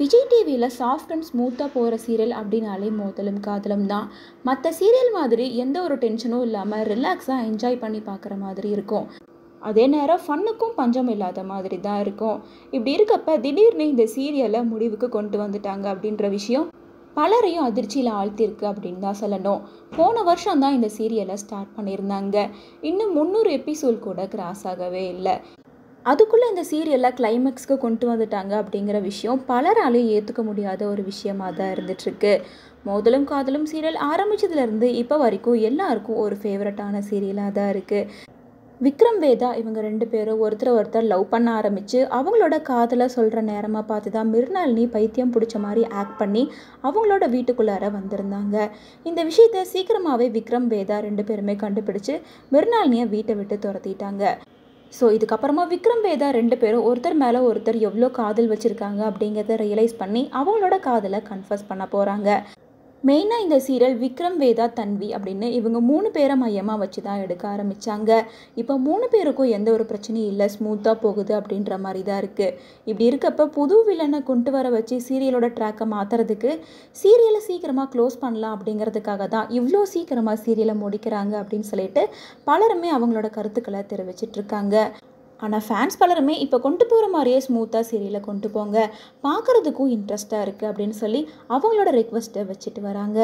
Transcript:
விஜய் டிவியில் soft and ஸ்மூத்தாக போகிற சீரியல் அப்படின்னாலே மோதலும் காதலும் தான். மற்ற சீரியல் மாதிரி எந்த ஒரு டென்ஷனும் இல்லாமல் ரிலாக்ஸாக என்ஜாய் பண்ணி பார்க்குற மாதிரி இருக்கும். அதே நேரம் ஃபன்னுக்கும் பஞ்சம் இல்லாத மாதிரி தான் இருக்கும். இப்படி இருக்கப்ப திடீர்னு இந்த சீரியலை முடிவுக்கு கொண்டு வந்துட்டாங்க அப்படின்ற விஷயம் பலரையும் அதிர்ச்சியில் ஆழ்த்திருக்கு அப்படின்னு தான் சொல்லணும். போன வருஷம் தான் இந்த சீரியலை ஸ்டார்ட் பண்ணியிருந்தாங்க. இன்னும் முந்நூறு எபிசோட் கூட கிராஸ் ஆகவே இல்லை. அதுக்குள்ளே இந்த சீரியலை கிளைமேக்ஸ்க்கு கொண்டு வந்துட்டாங்க அப்படிங்கிற விஷயம் பலராலையும் ஏற்றுக்க முடியாத ஒரு விஷயமாக தான் இருந்துகிட்ருக்கு மோதலும் காதலும் சீரியல் ஆரம்பித்ததுலேருந்து இப்போ வரைக்கும் எல்லாருக்கும் ஒரு ஃபேவரட்டான சீரியலாக தான் இருக்குது விக்ரம் வேதா இவங்க ரெண்டு பேரும் ஒருத்தர் ஒருத்தர் லவ் பண்ண ஆரம்பித்து அவங்களோட காதலை சொல்கிற நேரமாக பார்த்து தான் மிருனாளினி பைத்தியம் பிடிச்ச மாதிரி ஆக்ட் பண்ணி அவங்களோட வீட்டுக்குள்ளார வந்திருந்தாங்க. இந்த விஷயத்த சீக்கிரமாகவே விக்ரம் வேதா ரெண்டு பேருமே கண்டுபிடிச்சு மிருனாளினியை வீட்டை விட்டு துரத்திட்டாங்க. ஸோ இதுக்கப்புறமா விக்ரம் வேதா ரெண்டு பேரும் ஒருத்தர் மேலே ஒருத்தர் எவ்வளோ காதல் வச்சுருக்காங்க அப்படிங்கிறத ரியலைஸ் பண்ணி அவங்களோட காதலை கன்ஃபர்ஸ் பண்ண போகிறாங்க மெயினாக இந்த சீரியல் விக்ரம் வேதா தன்வி அப்படின்னு இவங்க மூணு பேரை மையமாக வச்சு தான் எடுக்க ஆரம்பித்தாங்க இப்போ மூணு பேருக்கும் எந்த ஒரு பிரச்சனையும் இல்லை. ஸ்மூத்தாக போகுது அப்படின்ற மாதிரி தான் இருக்குது இப்படி இருக்கப்ப புது வில்லனை கொண்டு வர வச்சு சீரியலோட ட்ராக்கை மாற்றுறதுக்கு சீரியலை சீக்கிரமாக க்ளோஸ் பண்ணலாம் அப்படிங்கிறதுக்காக தான் இவ்வளோ சீக்கிரமாக சீரியலை முடிக்கிறாங்க அப்படின்னு சொல்லிட்டு பலருமே அவங்களோட கருத்துக்களை தெரிவிச்சிட்ருக்காங்க ஆனால் ஃபேன்ஸ் பலருமே இப்போ கொண்டு போகிற மாதிரியே ஸ்மூத்தாக சீரியலை கொண்டு போங்க. பார்க்குறதுக்கும் இன்ட்ரெஸ்ட்டாக இருக்குது அப்படின்னு சொல்லி அவங்களோட ரெக்வஸ்ட்டை வச்சுட்டு வராங்க.